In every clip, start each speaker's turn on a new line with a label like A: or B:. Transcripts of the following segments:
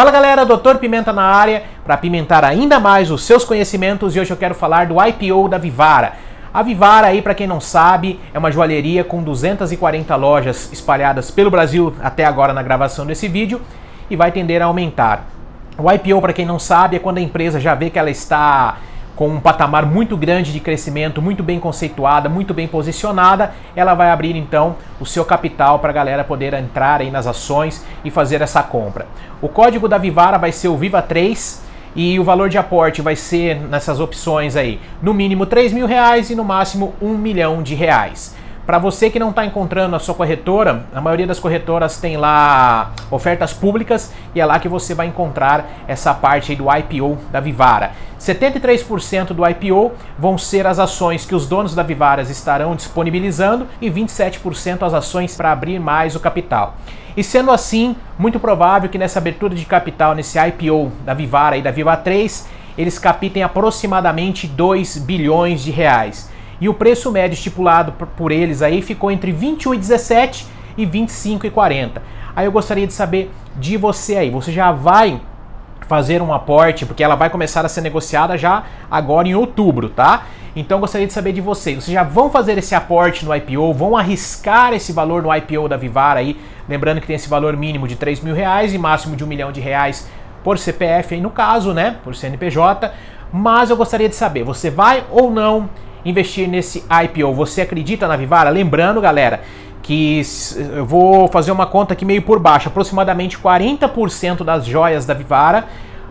A: Fala galera, Dr. Pimenta na área para pimentar ainda mais os seus conhecimentos e hoje eu quero falar do IPO da Vivara. A Vivara aí, para quem não sabe, é uma joalheria com 240 lojas espalhadas pelo Brasil até agora na gravação desse vídeo e vai tender a aumentar. O IPO, para quem não sabe, é quando a empresa já vê que ela está com um patamar muito grande de crescimento, muito bem conceituada, muito bem posicionada, ela vai abrir então o seu capital para a galera poder entrar aí nas ações e fazer essa compra. O código da Vivara vai ser o Viva 3 e o valor de aporte vai ser nessas opções aí, no mínimo 3 mil reais e no máximo 1 milhão de reais. Para você que não está encontrando a sua corretora, a maioria das corretoras tem lá ofertas públicas e é lá que você vai encontrar essa parte do IPO da Vivara. 73% do IPO vão ser as ações que os donos da Vivaras estarão disponibilizando e 27% as ações para abrir mais o capital. E sendo assim, muito provável que nessa abertura de capital, nesse IPO da Vivara e da Viva 3, eles capitem aproximadamente 2 bilhões de reais e o preço médio estipulado por eles aí ficou entre 21,17 e 25,40. Aí eu gostaria de saber de você aí, você já vai fazer um aporte, porque ela vai começar a ser negociada já agora em outubro, tá? Então gostaria de saber de vocês, vocês já vão fazer esse aporte no IPO, vão arriscar esse valor no IPO da Vivara aí, lembrando que tem esse valor mínimo de 3 mil reais e máximo de um milhão de reais por CPF aí no caso, né, por CNPJ, mas eu gostaria de saber, você vai ou não investir nesse IPO. Você acredita na Vivara? Lembrando, galera, que eu vou fazer uma conta aqui meio por baixo. Aproximadamente 40% das joias da Vivara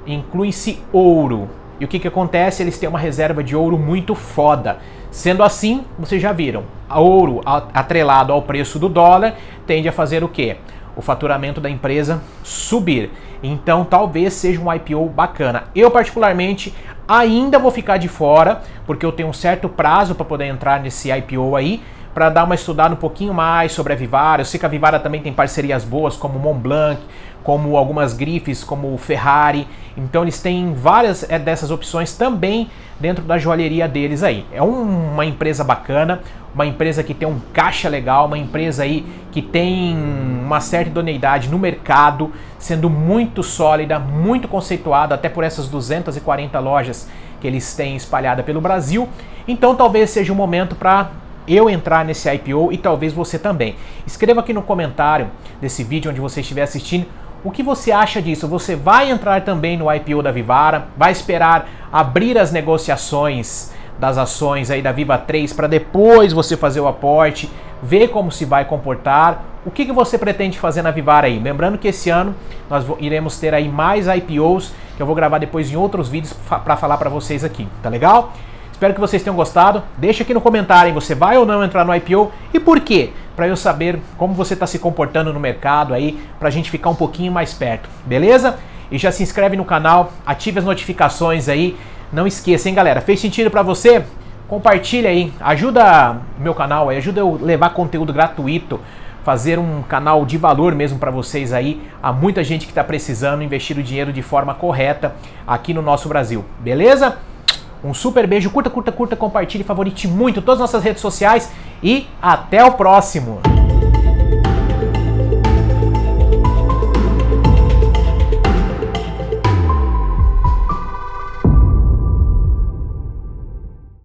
A: inclui-se ouro. E o que, que acontece? Eles têm uma reserva de ouro muito foda. Sendo assim, vocês já viram, ouro atrelado ao preço do dólar tende a fazer o quê? O faturamento da empresa subir. Então talvez seja um IPO bacana. Eu particularmente ainda vou ficar de fora, porque eu tenho um certo prazo para poder entrar nesse IPO aí, para dar uma estudada um pouquinho mais sobre a Vivara. Eu sei que a Vivara também tem parcerias boas como Montblanc, como algumas grifes, como Ferrari. Então eles têm várias é, dessas opções também dentro da joalheria deles aí. É um, uma empresa bacana, uma empresa que tem um caixa legal, uma empresa aí que tem uma certa idoneidade no mercado, sendo muito sólida, muito conceituada, até por essas 240 lojas que eles têm espalhada pelo Brasil. Então talvez seja o momento para eu entrar nesse IPO e talvez você também. Escreva aqui no comentário desse vídeo onde você estiver assistindo o que você acha disso? Você vai entrar também no IPO da Vivara? Vai esperar abrir as negociações das ações aí da Viva 3 para depois você fazer o aporte, ver como se vai comportar? O que, que você pretende fazer na Vivara aí? Lembrando que esse ano nós iremos ter aí mais IPOs que eu vou gravar depois em outros vídeos para falar para vocês aqui, tá legal? Espero que vocês tenham gostado. Deixa aqui no comentário, você vai ou não entrar no IPO e por quê? Para eu saber como você está se comportando no mercado aí, para a gente ficar um pouquinho mais perto, beleza? E já se inscreve no canal, ative as notificações aí. Não esqueça, hein, galera? Fez sentido para você? Compartilha aí, ajuda meu canal aí, ajuda eu levar conteúdo gratuito fazer um canal de valor mesmo para vocês aí. Há muita gente que está precisando investir o dinheiro de forma correta aqui no nosso Brasil, beleza? Um super beijo, curta, curta, curta, compartilhe, favorite muito todas as nossas redes sociais e até o próximo!